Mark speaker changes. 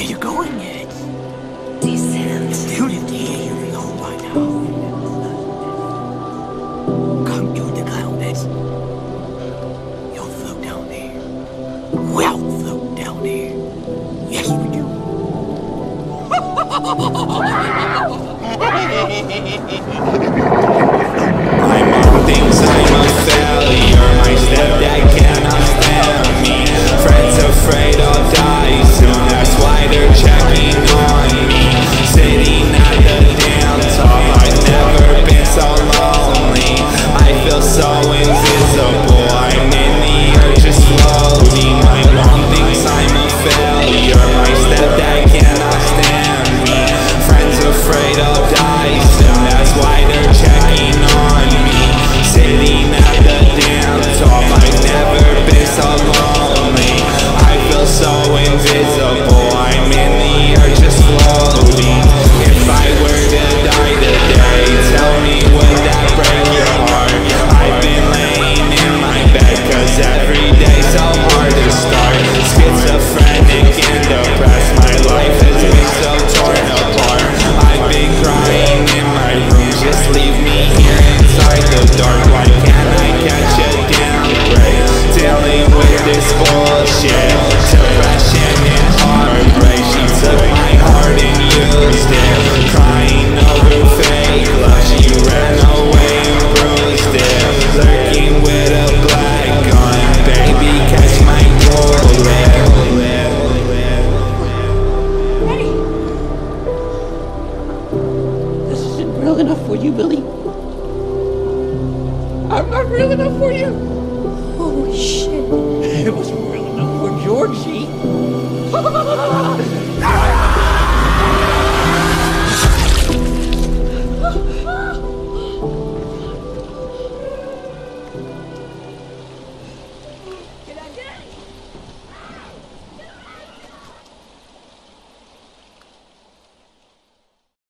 Speaker 1: Where are you going, yet?
Speaker 2: Discent.
Speaker 1: You didn't hear you know by now. Come to the clouds. You'll float down there. We'll float down there. Yes, we do.
Speaker 3: I'm on things, I'm a failure. My stepdad cannot stand me. Friends afraid
Speaker 1: real enough for you, Billy. I'm not real enough for you.
Speaker 2: Oh, shit.
Speaker 1: It was real enough for Georgie.